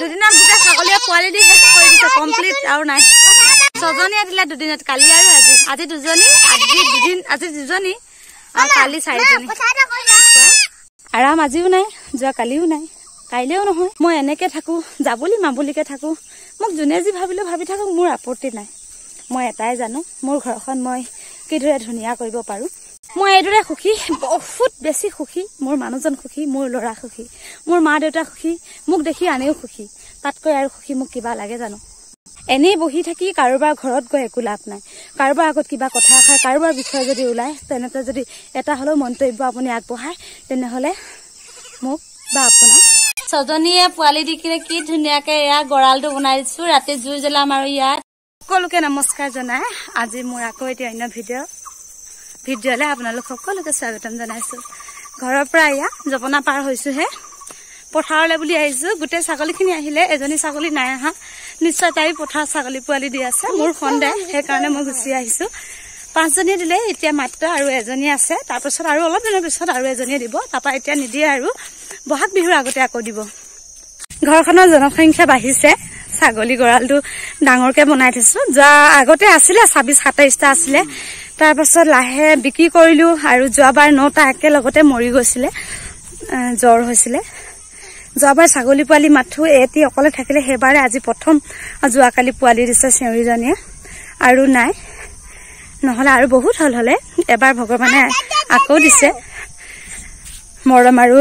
দুদিনত গোটেই ছাগলীয়ে পোৱালি দি শেষ কৰি দিছে কমপ্লিট আৰু নাই। ছজনীয়ে দিলে দুদিনত কালি আৰু আজি। আজি দুজনী আজি দুদিন আজি দুজনী আৰু কালি চাৰিজনী। আৰাম আজিও নাই যোৱা কালিও নাই কাইলেও নহয়। মই এনেকে থাকো যাবলি মাবলিকে থাকো। মোক যোনে যি ভাবিলে ভাবি থাকক মোৰ আপত্তি নাই। মই এটাই জানো মোৰ ঘৰখন মই কিদৰে ধুনীয়া কৰিব পাৰো। মই এইদৰে সুখী বহুত বেছি সুখী মোৰ মানুহজন সুখী মোৰ ল'ৰা সুখী মোৰ মা দেউতা সুখী মোক দেখি আনেও সুখী তাতকৈ আৰু সুখী মোক কিবা লাগে জানো? এনেই বহি থাকি কাৰোবাৰ ঘৰত গৈ একো লাভ নাই কাৰোবাৰ আগত কিবা কথা এষাৰ কাৰোবাৰ বিষয়ে যদি ওলায় তেনেতে যদি এটা হ'লেও মন্তব্য আপুনি আগবঢ়ায় তেনেহ'লে মোক বা আপোনাক ছজনীয়ে পোৱালি দি কিনে কি ধুনীয়াকে এয়া গঁৰালটো বনাই দিছো ৰাতি জুই জ্বলাম আৰু ইয়াত। সকলোকে নমস্কাৰ জনাই আজি মোৰ আকৌ এতিয়া অন্য ভিডিঅ' ভিডিঅ'লে আপোনালোক সকলোকে স্বাগতম জনাইছো। ঘৰৰ পৰা এয়া জপনা পাৰ হৈছোহে। পথাৰলৈ বুলি আহিছো। গোটেই ছাগলীখিনি আহিলে এজনী ছাগলী নাই অহা। নিশ্চয় তাই পথাৰ ছাগলী পোৱালি দি আছে। মোৰ সন্দেহ সেইকাৰণে মই গুচি আহিছো। পাঁচজনীয়ে দিলে এতিয়া মাত্ৰ আৰু এজনী আছে। তাৰপিছত আৰু অলপ দিনৰ পিছত আৰু এজনীয়ে দিব। তাৰপৰা এতিয়া নিদিয়ে আৰু। বহাগ বিহুৰ আগতে আকৌ দিব। ঘৰখনৰ জনসংখ্যা বাঢ়িছে। ছাগলী গঁৰালটো ডাঙৰকে বনাই থৈছো। যোৱা আগতে আছিলে ছাব্বিছ সাতাইছটা আছিলে। তাৰপাছত লাহে বিক্ৰী কৰিলো আৰু যোৱাবাৰ নটা একেলগতে মৰি গৈছিলে জ্বৰ হৈছিলে। যোৱাবাৰ ছাগলী পোৱালি মাথো এটি অকলে থাকিলে সেইবাৰে আজি প্ৰথম যোৱাকালি পোৱালি দিছে চেউৰীজনীয়ে আৰু নাই নহ'লে আৰু বহুত হ'ল হ'লে এবাৰ ভগৱানে আকৌ দিছে। মৰম আৰু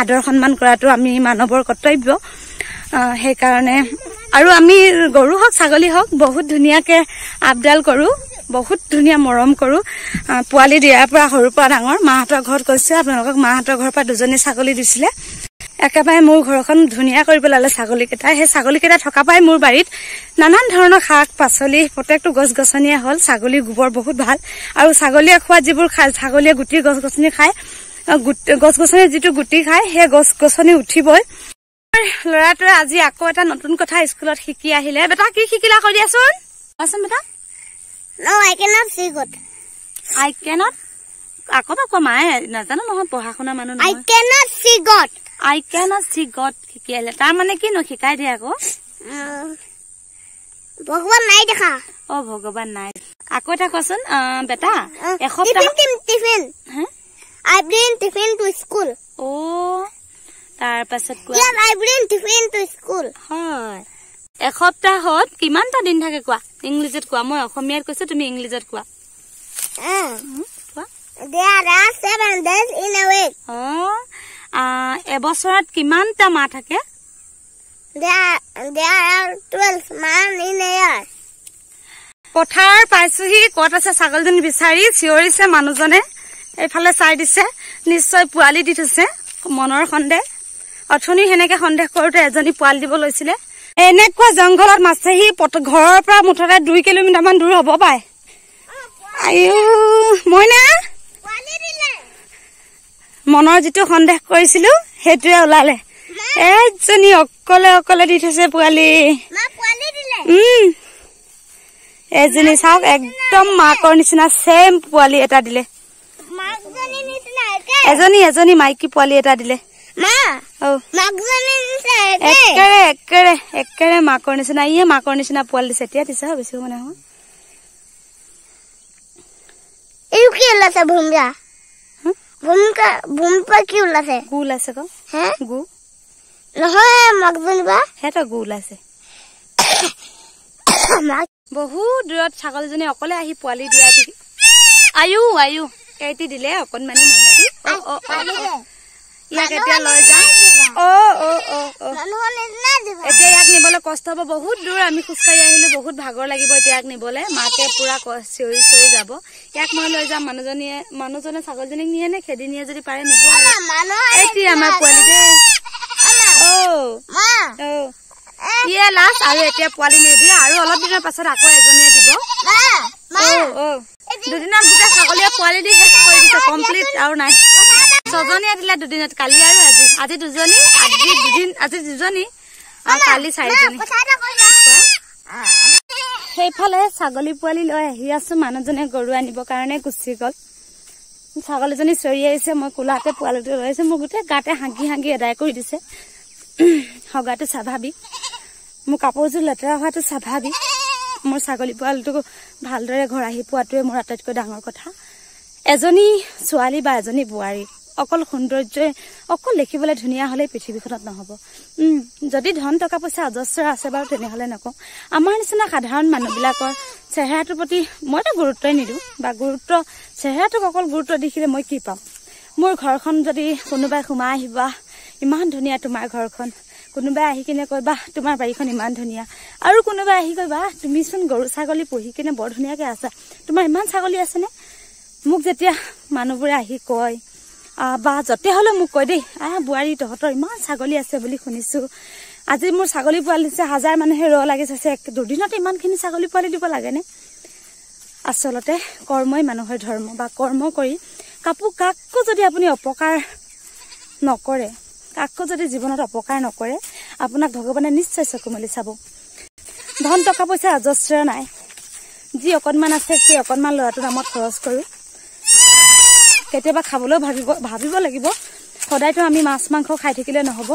আদৰ সন্মান কৰাটো আমি মানৱৰ কৰ্তব্য। সেইকাৰণে আৰু আমি গৰু হওক ছাগলী হওক বহুত ধুনীয়াকে আপডাল কৰো বহুত ধুনীয়া মৰম কৰো। পোৱালি দিয়াৰ পৰা সৰুৰ পৰা ডাঙৰ মাহঁতৰ ঘৰত কৈছে আপোনালোকক মাহঁতৰ ঘৰৰ পৰা দুজনী ছাগলী দিছিলে। একেবাৰে মোৰ ঘৰখন ধুনীয়া কৰি পেলালে ছাগলীকেইটা। সেই ছাগলীকেইটা থকা পাই মোৰ বাৰীত নানান ধৰণৰ শাক পাচলি প্ৰত্যেকটো গছ গছনিয়ে হ'ল। ছাগলীৰ গোবৰ বহুত ভাল। আৰু ছাগলীয়ে খোৱা যিবোৰ খায় ছাগলীয়ে গুটি গছ গছনি খায় গছ গছনি যিটো গুটি খায় সেই গছ গছনি উঠিবই। ল'ৰাটোৱে আজি আকৌ এটা নতুন কথা স্কুলত শিকি আহিলে। বেটা কি শিকিলা কৈ দিয়াচোন? কোৱাচোন বেটা। No, I cannot see good. আই কেনত আকৌ বা কোৱা মায়ে নাজানো নহয় পঢ়া শুনা মানুহ I নহয়। cannot see God. I can't see God শিকি আহিলে। তাৰ মানে কিনো শিকাই দিয়ে আকৌ? ভগৱান নাই দেখা। অ ভগৱান নাই। আকৌ এটা কোৱাচোন আহ, বেটা এসপ্তাহ টিফিন টিফিন হে? I bring tiffin to school. অ। তাৰ পাছত. হয়। এসপ্তাহত কিমানটা দিন থাকে কোৱা? ইংলিছত কোৱা। মই অসমীয়াত কৈছো তুমি ইংলিছত কোৱা। Uh, এবছৰত কিমানটা মাহ থাকে. পথাৰ পাইছোহি। ক'ত আছে ছাগলীজনী বিচাৰি? চিঞৰিছে মানুহজনে। এইফালে চাই দিছে। নিশ্চয় পোৱালি দি থৈছে। মনৰ সন্দেহ। অথনি সেনেকে সন্দেহ কৰোতে এজনী পোৱালি দিব লৈছিলে। এনেকুৱা জংঘলত মাছেহি ঘৰৰ পৰা মুঠতে দুই কিলোমিটাৰ মান দূৰ হ'ব পাই। আয়ো মইনা? মনৰ যিটো সন্দেহ কৰিছিলো সেইটোৱে ওলালে। এজনী অকলে অকলে দি থৈছে পোৱালি। উম। এজনী চাওক একদম মাকৰ নিচিনা ছেম পোৱালি এটা দিলে। এজনী এজনী মাইকী পোৱালি এটা দিলে। একেৰে একেৰে একেৰে মাকৰ নিচিনা ইয়ে মাকৰ নিচিনা পোৱালি দিছে এতিয়া দিছে বেছি সময় নহয় এইটো কি ওলাইছে ভূমিকা হুম? ভূমিকা ভূমিকা কি ওলাইছে গু ওলাইছে ক হে গু নহয় মাকজনী বা সিহঁতৰ গু ওলাইছে মাক বহুত দূৰত ছাগলীজনী অকলে আহি পোৱালি দিয়া আয়ু আয়ু এটি দিলে অকণমানি অ। ইয়াক এতিয়া লৈ যাম? অ অ অ অ। মানুহৰ নিচিনা দিবা এতিয়া ইয়াক নিবলৈ কষ্ট হব বহুত দূৰ আমি খোজকাঢ়ি আহিলো বহুত ভাগৰ লাগিব এতিয়া ইয়াক নিবলৈ। মাকে পুৰা চিঞৰি চিঞৰি যাব। ইয়াক মই লৈ যাম মানুহজনীয়ে মানুহজনে ছাগলীজনীক নিয়ে নে খেদি নিয়ে যদি পাৰে নিব এটি আমাৰ পোৱালি দেই? অ। মা। অ। ইয়ে লাষ্ট আৰু এতিয়া পোৱালি নিদিয়ে আৰু অলপ দিনৰ পাছত আকৌ এজনীয়ে দিব। অ অ। দুদিনত গোটেই ছাগলীয়ে পোৱালি দি শেষ কৰি দিছে কমপ্লিট আৰু নাই। ছজনীয়ে দিলে দুদিনত কালি আৰু আজি। আজি দুজনী আজি দুদিন আজি দুজনী আৰু কালি চাৰিজনী। সেইফালে ছাগলী পোৱালি লৈ আহি আছো মানুহজনে গৰু আনিবৰ কাৰণে গুচি গল। ছাগলীজনী চৰি আহিছে মই কোলাতে পোৱালিটো লৈ আহিছো মোৰ গোটেই গাতে হাগি হাগি এদাই কৰি দিছে। হগাটো স্বাভাৱিক। মোৰ কাপোৰযোৰ লেতেৰা হোৱাটো স্বাভাৱিক। মোৰ ছাগলী পোৱালিটোক ভালদৰে ঘৰ আহি পোৱাটোৱে মোৰ আটাইতকৈ ডাঙৰ কথা। এজনী ছোৱালী বা এজনী বোৱাৰী। অকল সৌন্দৰ্যই অকল দেখিবলৈ ধুনীয়া হ'লেই পৃথিৱীখনত নহ'ব। যদি ধন টকা পইচা অজস্ৰ আছে বাৰু তেনেহ'লে নকওঁ। আমাৰ নিচিনা সাধাৰণ মানুহবিলাকৰ চেহেৰাটোৰ প্ৰতি মইতো গুৰুত্বই নিদিওঁ বা গুৰুত্ব চেহেৰাটোক অকল গুৰুত্ব দেখিলে মই কি পাম? মোৰ ঘৰখন যদি কোনোবাই সোমাই আহিবা ইমান ধুনীয়া তোমাৰ ঘৰখন। কোনোবাই আহি কিনে কয় বাহ তোমাৰ বাৰীখন ইমান ধুনীয়া। আৰু কোনোবাই আহি কয় বাহ তুমিচোন গৰু ছাগলী পুহি কিনে বৰ ধুনীয়াকৈ আছা। তোমাৰ ইমান ছাগলী আছেনে? মোক যেতিয়া মানুহবোৰে আহি কয় বা য'তে হ'লেও মোক কয় দেই আহ বোৱাৰী তহঁতৰ ইমান ছাগলী আছে বুলি শুনিছোঁ। আজি মোৰ ছাগলী পোৱালি দিছে হাজাৰ মানুহে ৰ লাগি চাইছে এক- দুদিনতে ইমানখিনি ছাগলী পোৱালি দিব লাগেনে? আচলতে কৰ্মই মানুহৰ ধৰ্ম বা কৰ্ম কৰি কাপোৰ কাকো যদি আপুনি অপকাৰ নকৰে কাকো যদি জীৱনত অপকাৰ নকৰে আপোনাক ভগৱানে নিশ্চয় চকু মেলি চাব। ধন টকা পইচা অজস্ৰ নাই। যি অকণমান আছে সেই অকণমান ল'ৰাটোৰ নামত খৰচ কৰোঁ। কেতিয়াবা খাবলৈও ভাবিব ভাবিব লাগিব। সদায়তো আমি মাছ মাংস খাই থাকিলে নহ'ব।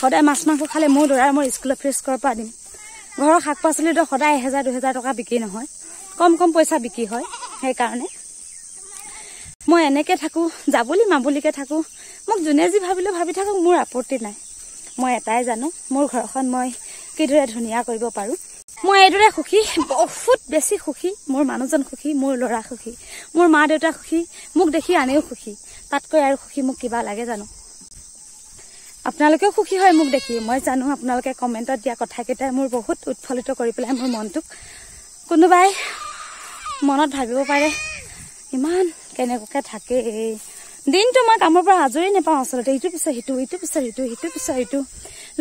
সদায় মাছ মাংস খালে মোৰ ল'ৰাৰ মোৰ স্কুলত ফিজ ক'ৰ পৰা দিম। ঘৰৰ শাক পাচলিতো সদায় এহেজাৰ দুহেজাৰ টকা বিক্ৰী নহয়। কম কম পইচা বিক্ৰী হয় সেইকাৰণে। মই এনেকে থাকোঁ যাবলি মাবুলিকে থাকোঁ। মোক যোনে যি ভাবিলেও ভাবি থাকক মোৰ আপত্তি নাই। মই এটাই জানো মোৰ ঘৰখন মই কিদৰে ধুনীয়া কৰিব পাৰোঁ। মই এইদৰে সুখী বহুত বেছি সুখী মোৰ মানুহজন সুখী মোৰ ল'ৰা সুখী মোৰ মা দেউতা সুখী মোক দেখি আনেও সুখী। তাতকৈ আৰু সুখী মোক কিবা লাগে জানো? আপোনালোকেও সুখী হয় মোক দেখি মই জানো আপোনালোকে কমেণ্টত দিয়া কথাকেইটাই মোৰ বহুত উৎফুল্লিত কৰি পেলাই মোৰ মনটোক কোনোবাই মনত ভাবিব পাৰে ইমান কেনেকুৱাকে থাকে। দিনটো মই কামৰ পৰা আজৰি নাপাওঁ আচলতে ইটো পিছত সিটো ইটো পিছত সিটো সিটো পিছত ইটো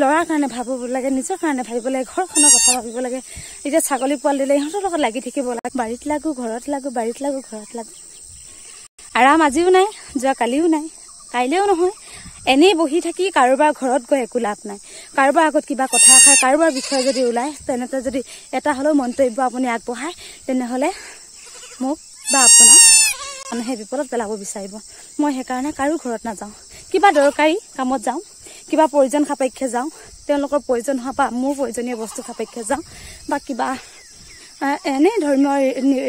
ল'ৰাৰ কাৰণে ভাবিব লাগে নিজৰ কাৰণে ভাবিব লাগে ঘৰখনৰ কথা ভাবিব লাগে। এতিয়া ছাগলী পোৱালি দিলে ইহঁতৰ লগত লাগি থাকিব লাগে। বাৰীত লাগো ঘৰত লাগো বাৰীত লাগো ঘৰত লাগো। আৰাম আজিও নাই যোৱা কালিও নাই কাইলৈও নহয়। এনেই বহি থাকি কাৰোবাৰ ঘৰত গৈ একো লাভ নাই। কাৰোবাৰ আগত কিবা কথা এষাৰ কাৰোবাৰ বিষয়ে যদি ওলায় তেনেতে যদি এটা হ'লেও মন্তব্য আপুনি আগবঢ়ায় তেনেহ'লে মোক বা আপোনাক মানুহে বিপদত পেলাব বিচাৰিব। মই সেইকাৰণে কাৰো ঘৰত নাযাওঁ। কিবা দৰকাৰী কামত যাওঁ। কিবা প্ৰয়োজন সাপেক্ষে যাওঁ তেওঁলোকৰ প্ৰয়োজন হোৱা বা মোৰ প্ৰয়োজনীয় বস্তু সাপেক্ষে যাওঁ বা কিবা এনেই ধৰ্মীয়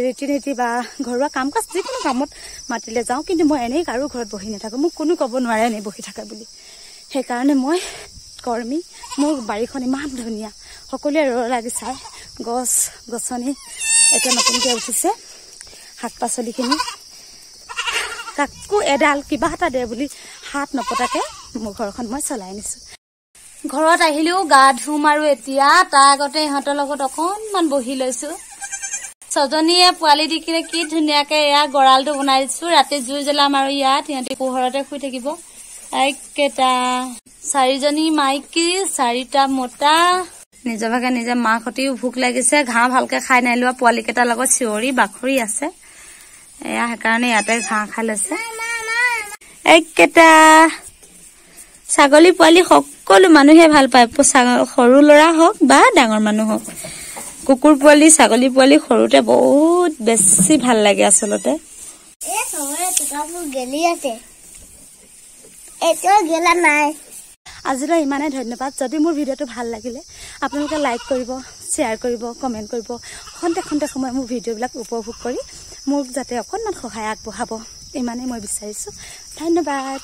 ৰীতি নীতি বা ঘৰুৱা কাম কাজ যিকোনো কামত মাতিলে যাওঁ কিন্তু মই এনেই কাৰো ঘৰত বহি নাথাকোঁ মোক কোনো ক'ব নোৱাৰে এনেই বহি থাকে বুলি। সেইকাৰণে মই কৰ্মী মোৰ বাৰীখন ইমান ধুনীয়া সকলোৱে ৰ লাগি চায় গছ গছনি এতিয়া নতুনকৈ উঠিছে শাক পাচলিখিনি কাকো এডাল কিবা এটা দে বুলি হাত নপতাকে মোৰ ঘৰখন মই চলাই নিছোঁ। ঘৰত আহিলেও গা ধুম আৰু এতিয়া তাৰ আগতে ইহঁতৰ লগত অকনমান বহি লৈছো। ছজনীয়ে পোৱালি দি কিনে কি ধুনীয়াকে এয়া গঁৰালটো বনাই দিছো ৰাতি জুই জ্বলাম আৰু ইয়াত সিহঁতি পোহৰতে শুই থাকিব। একেটা চাৰিজনী মাইকী চাৰিটা মতা। নিজৰ ভাগে নিজে মাক সতিও ভোক লাগিছে ঘাঁহ ভালকে খাই নাই লোৱা পোৱালি কেইটাৰ লগত চিঞৰি বাখৰি আছে। এয়া সেইকাৰণে ইয়াতে ঘাঁহ খাই লৈছে। একেটা ছাগলী পোৱালি সকলো মানুহে ভাল পায়। সৰু ল'ৰা হওক বা ডাঙৰ মানুহ হওক। কুকুৰ পোৱালি ছাগলী পোৱালি সৰুতে বহুত বেছি ভাল লাগে আচলতে। আজিলৈ ইমানে ধন্যবাদ। যদি মোৰ ভিডিঅ'টো ভাল লাগিলে আপোনালোকে লাইক কৰিব শ্বেয়াৰ কৰিব কমেণ্ট কৰিব। খন্তেক খন্তেক সময় মোৰ ভিডিঅ'বিলাক উপভোগ কৰি মোক যাতে অকণমান সহায় আগবঢ়াব। ইমানেই মই বিচাৰিছোঁ। ধন্যবাদ।